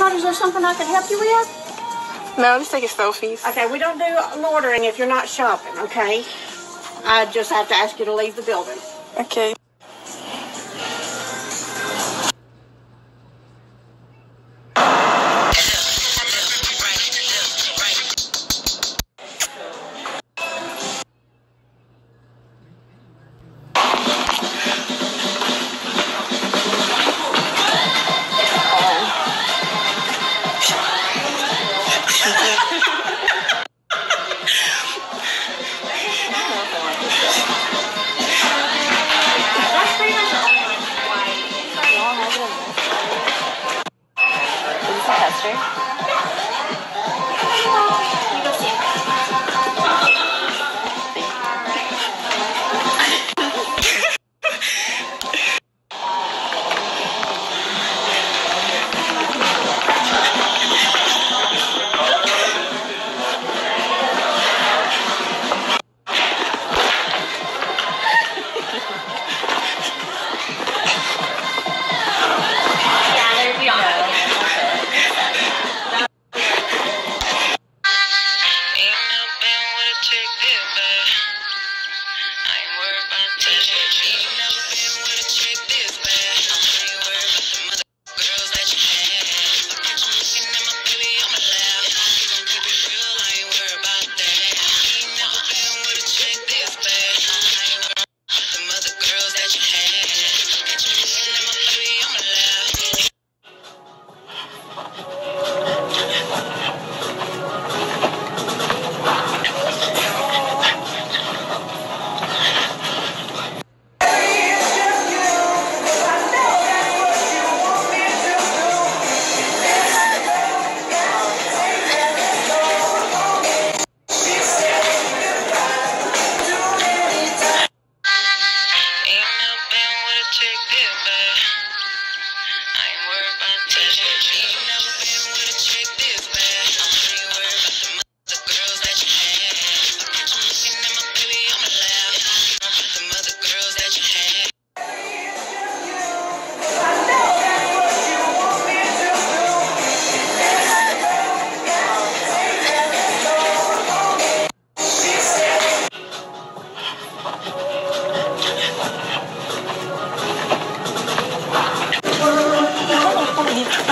sweetheart, is there something I could help you with? No, I'm just taking selfies. Okay, we don't do loitering if you're not shopping, okay? I just have to ask you to leave the building. Okay. Another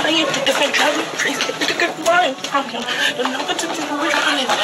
to do with it. She will tell it. You can understand the mother